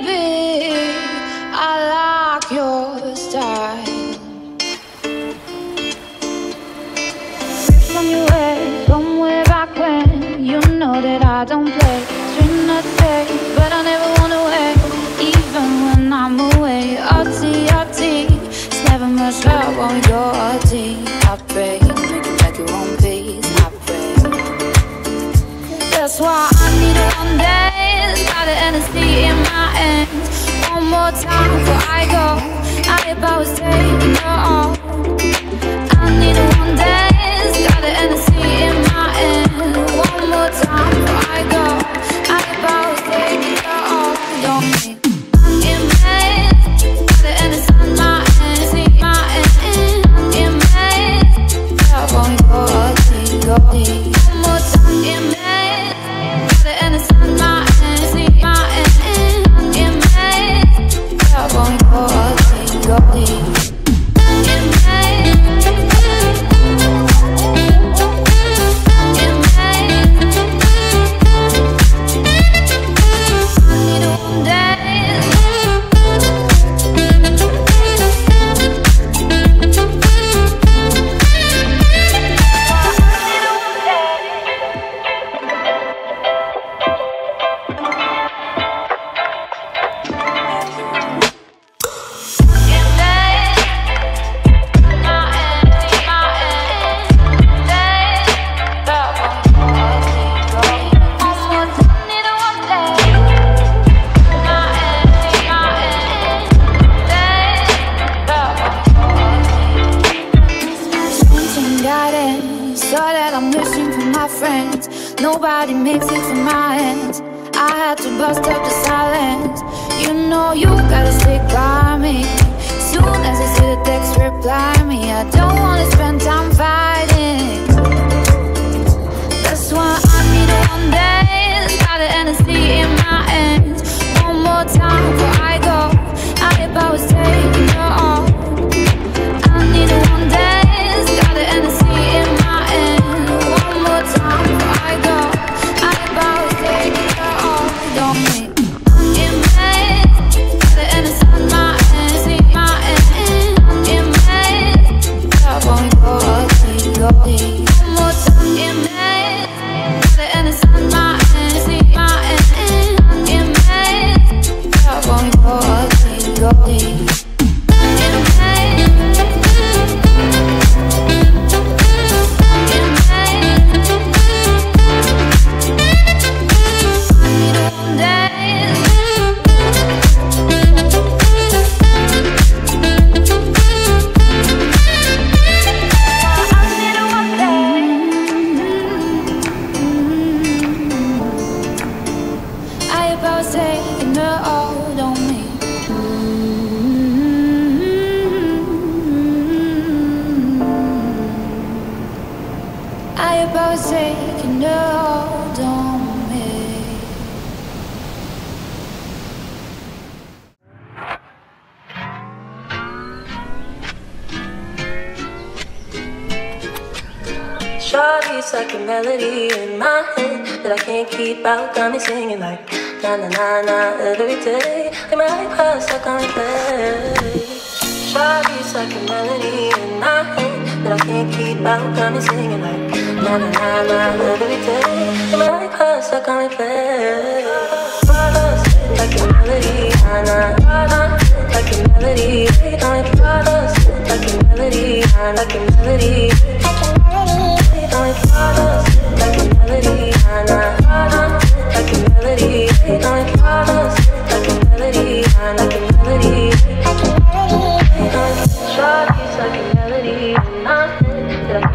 Maybe I like your style. From your way, from back when, you know that I don't play. Safe, but I never want even when I'm away. It's never much love go so that I'm wishing for my friends. Nobody makes it from my hands. I had to bust up the silence. You know you gotta stick by me. Soon as I see the text, about taking the old on me. I about taking the old on me. Shawty's like a melody in my head that I can't keep out. Got me singing like na na na na every day. Like my heart stuck on play. Shawty's like a melody in my head that I can't keep out. Got me singing like na na na na every day. Like my heart stuck on play. Like a melody, na na like a melody. Like like a melody, like a melody.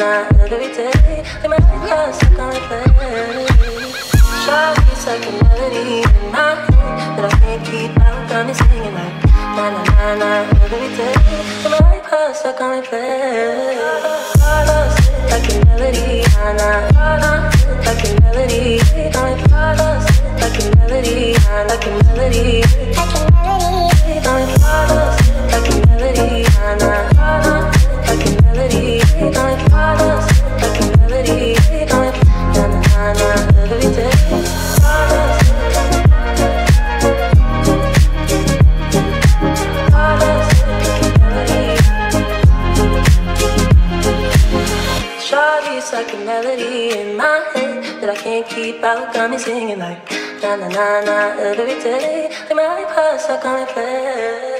Like my iPod stuck on replay. Shawty's like a melody in my head that I can't keep out. Got me singing like na na na every day. Like my iPod stuck on replay. Like a melody, na na na. Like a melody, like a melody, like a melody, like a melody, I can't keep out. Got me singing like na na na na every day. Like my iPod stuck on replay.